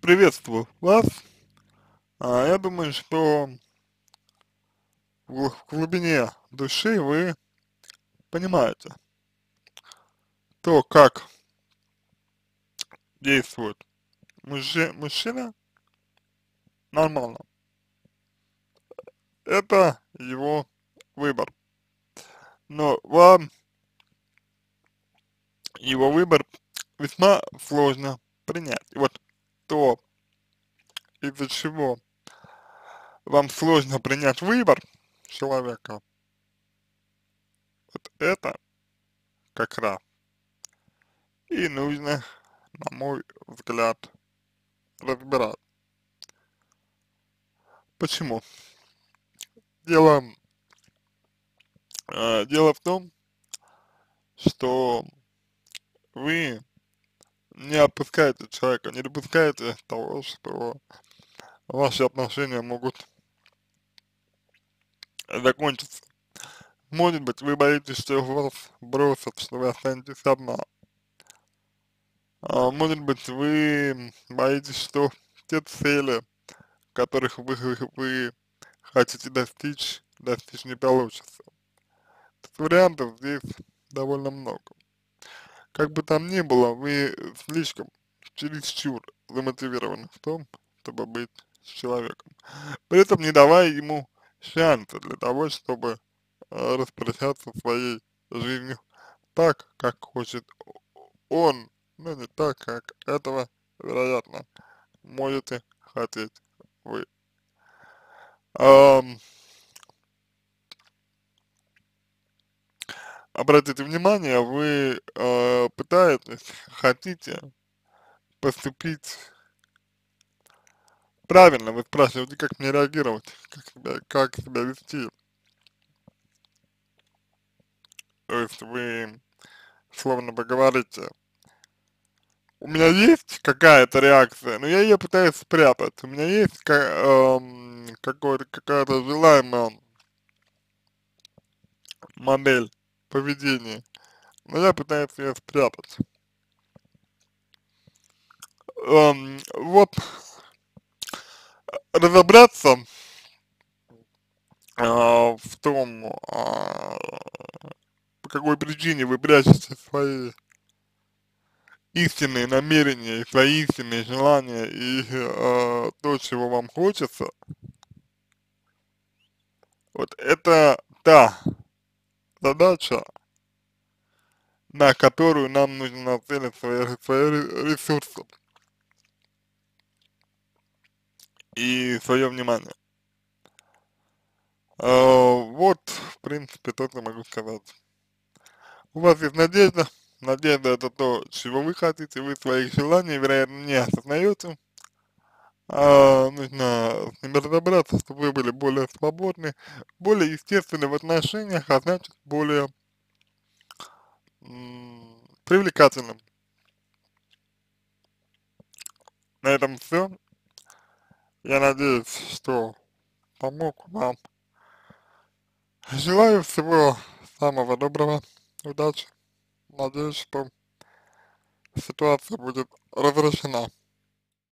приветствую вас. А, я думаю, что в глубине души вы понимаете то, как действует мужи, мужчина нормально. Это его выбор. Но вам его выбор весьма сложно принять. И вот то, из-за чего вам сложно принять выбор человека, вот это как раз и нужно, на мой взгляд, разбирать. Почему? Дело, э, дело в том, что вы не отпускаете человека, не допускаете того, что ваши отношения могут закончиться. Может быть, вы боитесь, что вас бросят, что вы останетесь одна. А, может быть, вы боитесь, что те цели, которых вы, вы хотите достичь, достичь не получится. Вариантов здесь довольно много. Как бы там ни было, вы слишком, чересчур замотивированы в том, чтобы быть с человеком. При этом не давая ему шанса для того, чтобы э, распоряжаться своей жизнью так, как хочет он, но не так, как этого, вероятно, можете хотеть вы. Um, обратите внимание, вы э, пытаетесь, хотите поступить правильно, вы спрашиваете, как мне реагировать, как себя, как себя вести. То есть вы словно бы говорите, у меня есть какая-то реакция, но я ее пытаюсь спрятать. У меня есть эм, какая-то желаемая модель поведения, но я пытаюсь ее спрятать. Эм, вот разобраться э, в том, э, по какой причине вы прячете свои истинные намерения, свои истинные желания и э, то, чего вам хочется, вот это та задача, на которую нам нужно нацелить свои, свои ресурсы и свое внимание. Uh, вот, в принципе, то, что могу сказать. У вас есть надежда, надежда это то, чего вы хотите, вы своих желаний, вероятно, не осознаете. А, нужно с ними разобраться, чтобы вы были более свободны, более естественны в отношениях, а значит, более привлекательным. На этом все. Я надеюсь, что помог вам. Желаю всего самого доброго, удачи. Надеюсь, что ситуация будет разрешена.